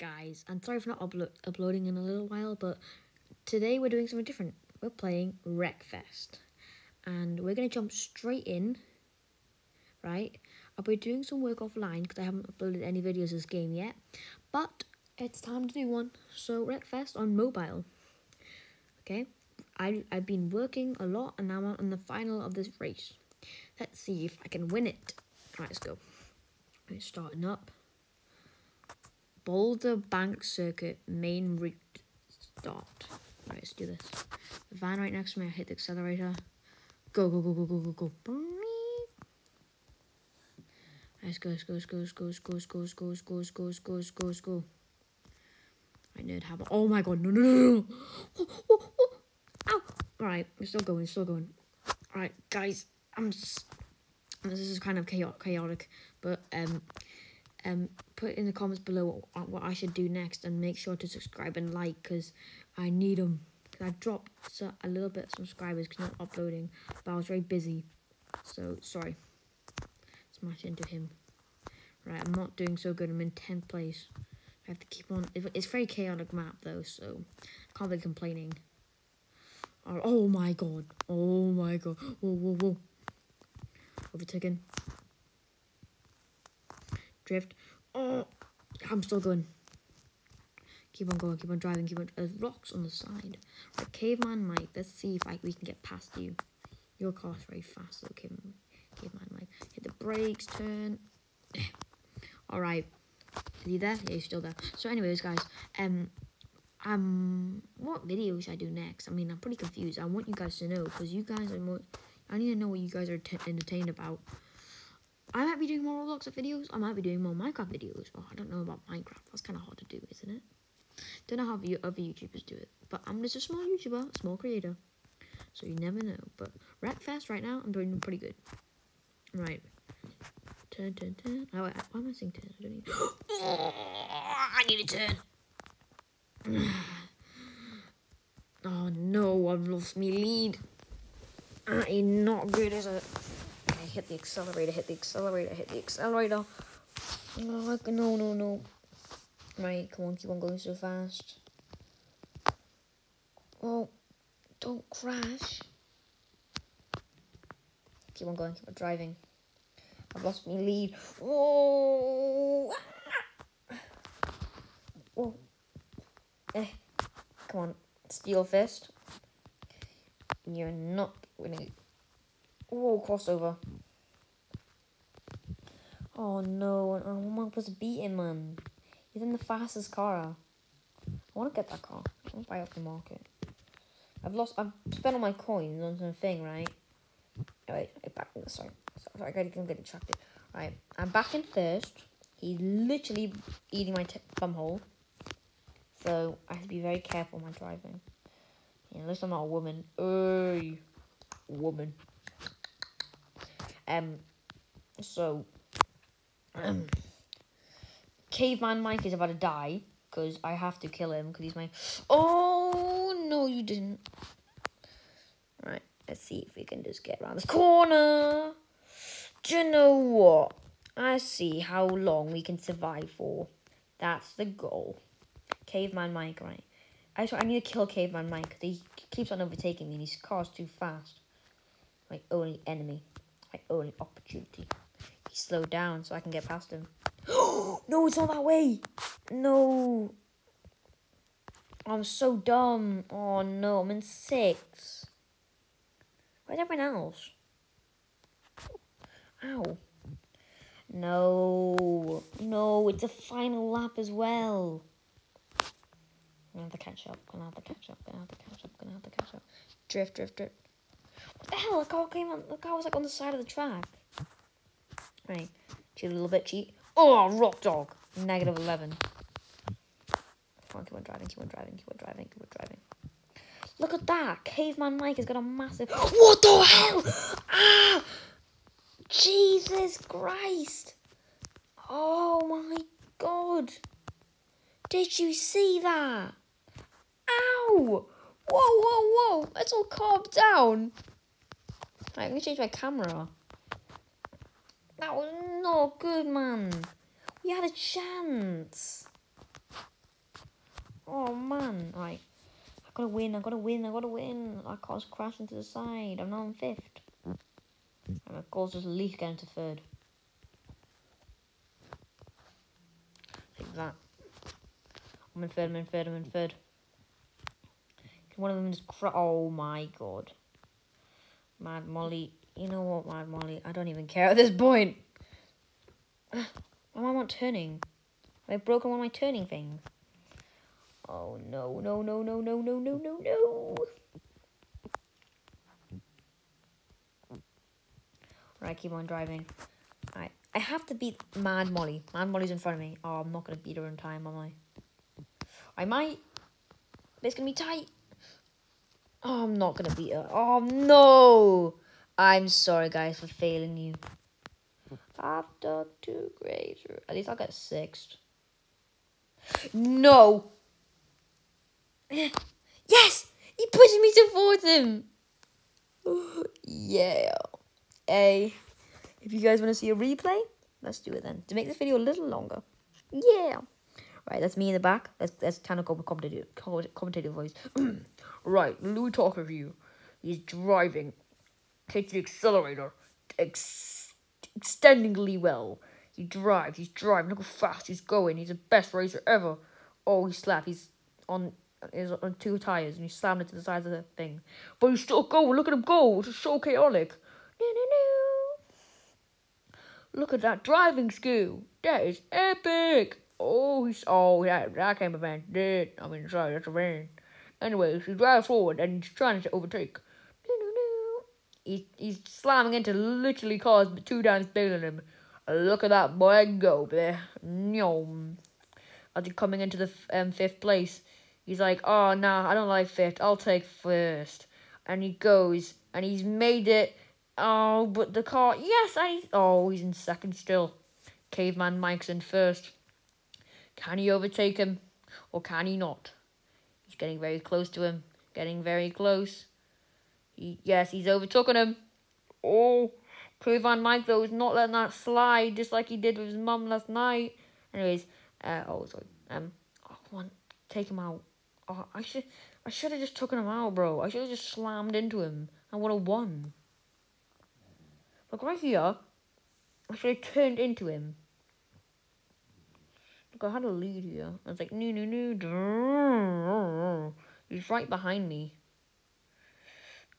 guys, and sorry for not uplo uploading in a little while, but today we're doing something different. We're playing Wreckfest, and we're gonna jump straight in. Right, I'll be doing some work offline because I haven't uploaded any videos of this game yet, but it's time to do one. So Wreckfest on mobile. Okay, I I've been working a lot, and now I'm on the final of this race. Let's see if I can win it. Right, let's go. It's starting up. Boulder Bank Circuit main route start. Right, let's do this. The van right next to me, I hit the accelerator. Go, go, go, go, go, go, go. Let's go, let's go, let's go, let's go, let's go, let's go, let's go, let's go, let's go, let's go, let's go, let's go. I nerd have Oh my god, no, no, no, no. Oh, oh, oh. Ow. Alright, we're still going, still going. Alright, guys, I'm just, this is kind of chaotic chaotic, but um, um, put in the comments below what, uh, what I should do next and make sure to subscribe and like because I need them. I've dropped a little bit of subscribers because not uploading, but I was very busy. So, sorry. Smash into him. Right, I'm not doing so good. I'm in 10th place. I have to keep on. It's very chaotic map though, so I can't be complaining. Oh, oh my god. Oh my god. Whoa, whoa, whoa. Overtaken drift. Oh, I'm still going. Keep on going, keep on driving, keep on. There's rocks on the side. Right, caveman Mike. Let's see if I, we can get past you. Your car's very fast, though, caveman, caveman Mike. Hit the brakes, turn. All right. Is he there? Yeah, he's still there. So, anyways, guys, um, um, what video should I do next? I mean, I'm pretty confused. I want you guys to know because you guys are more. I need to know what you guys are entertained about. I might be doing more Roblox videos. I might be doing more Minecraft videos. Oh, I don't know about Minecraft. That's kind of hard to do, isn't it? Don't know how other YouTubers do it. But I'm just a small YouTuber, small creator. So you never know. But Wreckfest right now, I'm doing pretty good. Right. Turn, turn, turn. Oh, wait, why am I saying turn? I don't need... I need a turn. oh, no. I've lost my lead. That ain't not good, is it? Hit the accelerator, hit the accelerator, hit the accelerator. No, no, no, no. Right, come on, keep on going so fast. Oh, don't crash. Keep on going, keep on driving. I've lost my lead. Whoa! Whoa. Eh. Come on, steel fist. You're not winning. Whoa, crossover. Oh no, oh, what am I supposed to beat him, man? He's in the fastest car. I want to get that car. I want to buy off the market. I've lost, I've spent all my coins on some thing, right? Wait, wait back, sorry. Sorry, I gotta get distracted. Right, I'm back in first. He's literally eating my bum hole. So, I have to be very careful when driving. Yeah, least I'm not a woman. Hey, woman. Um, so, um, Caveman Mike is about to die because I have to kill him because he's my. Oh no, you didn't. Right, let's see if we can just get around this corner. Do you know what? I see how long we can survive for. That's the goal. Caveman Mike, right? I I need to kill Caveman Mike because he keeps on overtaking me and his car's too fast. My only enemy. My only opportunity. He slowed down so I can get past him. no, it's not that way. No. I'm so dumb. Oh no, I'm in six. Where's everyone else? Ow. No. No, it's a final lap as well. I'm gonna have to catch up. Gonna have to catch up. Gonna have to catch up. Gonna have to catch up. Drift, drift, drift. What the hell? The car came on. The car was like on the side of the track. Right. Cheat a little bit, cheat. Oh, rock dog. Negative 11. Come on, keep on driving, keep on driving, keep on driving, keep on driving. Look at that. Caveman Mike has got a massive... What the hell? Ah! Jesus Christ. Oh, my God. Did you see that? Ow! Whoa, whoa, whoa. Let's all calm down. Right, I'm going to change my camera. That was not good, man. We had a chance. Oh, man. Right. I gotta win. I gotta win. I gotta win. I car's crashing to the side. I'm now in fifth. And my goal's just at least getting to third. Take that. I'm in third. I'm in third. I'm in third. One of them just cra- Oh my god. Mad Molly. You know what, Mad Molly? I don't even care at this point. Why am I not turning? Have I broken one of my turning things? Oh no, no, no, no, no, no, no, no, no. Right, keep on driving. Right, I have to beat Mad Molly. Mad Molly's in front of me. Oh, I'm not gonna beat her in time, am I? I might. But it's gonna be tight. Oh, I'm not gonna beat her. Oh no! I'm sorry, guys, for failing you. After two grades, at least I'll get sixth. No. Yes, he pushed me towards him. yeah. A. If you guys want to see a replay, let's do it then. To make this video a little longer. Yeah. Right, that's me in the back. That's that's kind of commentative, commentative voice. right, Louis talk of you. He's driving. Takes the accelerator. Ex extendingly well. He drives. He's driving. Look how fast he's going. He's the best racer ever. Oh, he slapped. He's on is on two tires and he slammed into the sides of the thing. But he's still going. Look at him go. It's so chaotic. No, no, no. Look at that driving skill. That is epic. Oh, he's oh that that came a van. I mean, sorry, that's a van. Anyways, he drives forward and he's trying to overtake. He, he's slamming into literally cars but two times bigger than him. Look at that boy go there. As he coming into the um, fifth place, he's like, oh, nah, I don't like fifth. I'll take first. And he goes, and he's made it. Oh, but the car, yes, I, oh, he's in second still. Caveman Mike's in first. Can he overtake him, or can he not? He's getting very close to him. Getting very close. Yes, he's overtaken him. Oh, Caveman Mike, though, is not letting that slide, just like he did with his mum last night. Anyways, uh, oh, sorry. Um, oh, come on, take him out. Oh, I should, I should have just taken him out, bro. I should have just slammed into him. I would have won. Look right here. I should have turned into him. Look, I had a lead here. I was like, no, no, no. He's right behind me.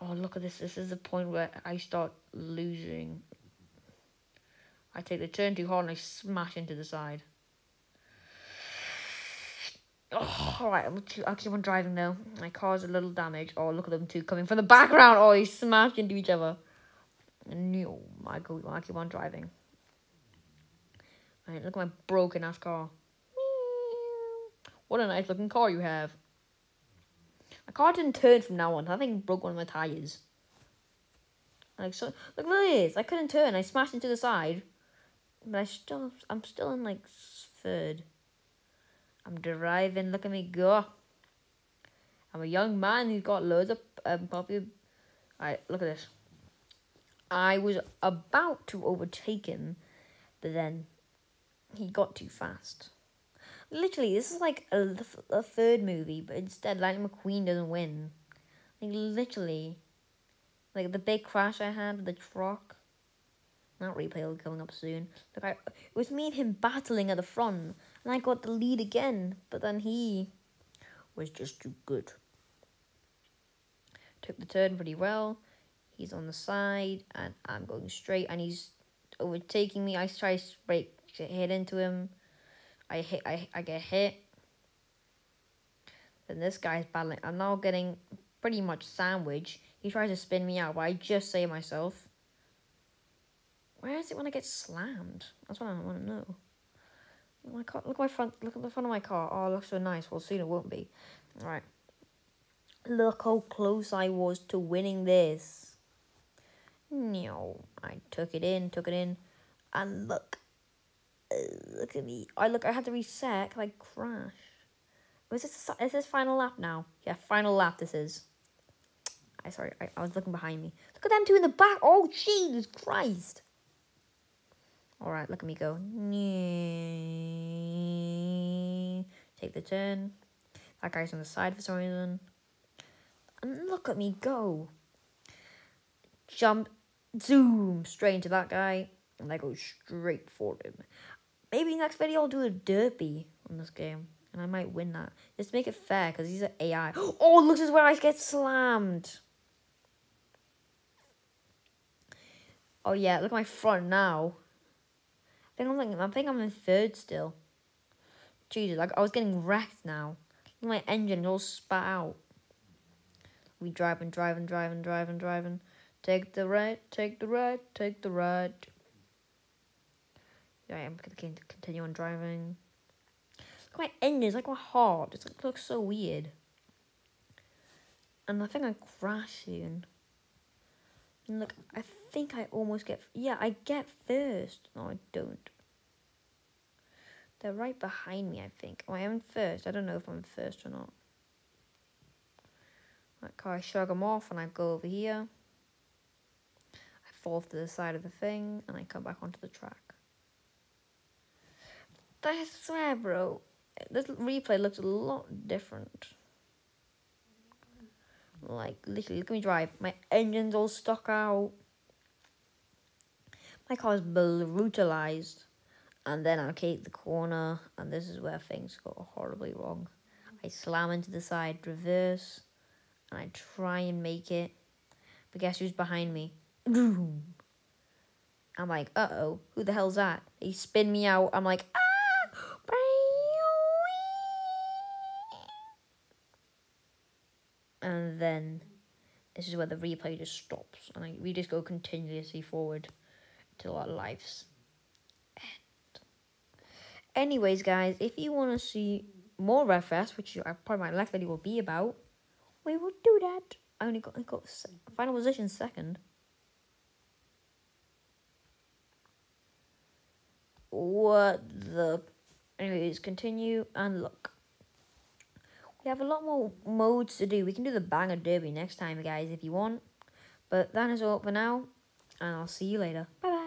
Oh, look at this. This is the point where I start losing. I take the turn too hard and I smash into the side. Oh, all right, I'm too, on driving now. My car's a little damaged. Oh, look at them two coming from the background. Oh, they smashed into each other. No, I go. I keep on driving. All right, look at my broken ass car. What a nice looking car you have. Car didn't turn from now on. I think broke one of my tires. Like so, look at this. I couldn't turn. I smashed into the side, but I still, I'm still in like third. I'm driving. Look at me go. I'm a young man who's got loads of um, popular. Alright, look at this. I was about to overtake him, but then he got too fast. Literally, this is like a, a third movie, but instead Lightning McQueen doesn't win. Like, literally. Like, the big crash I had with the truck. That replay will be coming up soon. Like, I, it was me and him battling at the front, and I got the lead again, but then he was just too good. Took the turn pretty well. He's on the side, and I'm going straight, and he's overtaking me. I try to break, hit into him. I hit, I, I get hit. Then this guy's battling. I'm now getting pretty much sandwiched. He tries to spin me out, but I just save myself. Where is it when I get slammed? That's what I want to know. My car, look at my front. Look at the front of my car. Oh, it looks so nice. Well, soon it won't be. All right. Look how close I was to winning this. No, I took it in, took it in, and look, look at me. I look. I had to reset. I crash. Oh, was this is this final lap now? Yeah, final lap. This is. I sorry. I, I was looking behind me. Look at them two in the back. Oh Jesus Christ! All right, look at me go. Take the turn. That guy's on the side for some reason. And look at me go. Jump, zoom straight into that guy, and I go straight for him. Maybe next video I'll do a derby on this game, and I might win that. Just make it fair, because he's an AI. Oh, look, this is where I get slammed. Oh yeah, look at my front now. I think I'm like, I think I'm in third still. Jesus, like I was getting wrecked now. My engine all spat out. We driving, driving, driving, driving, driving. Take the right, take the right, take the right. I'm gonna continue on driving. Look my engine, it's like my heart. It's like, it looks so weird. And I think I crash soon. And look, I think I almost get, yeah, I get first. No, I don't. They're right behind me, I think. Oh, I am first. I don't know if I'm first or not. That car, I shrug them off and I go over here. I fall to the side of the thing and I come back onto the track. I swear, bro, this replay looks a lot different. Like, literally, look at me drive. My engine's all stuck out. My car's brutalized. And then I take the corner, and this is where things go horribly wrong. I slam into the side, reverse, and I try and make it. But guess who's behind me? I'm like, uh oh, who the hell's that? They spin me out. I'm like, ah! Then this is where the replay just stops, and we just go continuously forward till our lives end. Anyways, guys, if you want to see more Wreckfest, which I uh, probably my next video will be about, we will do that. I only got, I got final position second. What the... Anyways, continue and look. We have a lot more modes to do. We can do the banger derby next time, guys, if you want. But that is all for now, and I'll see you later. Bye-bye.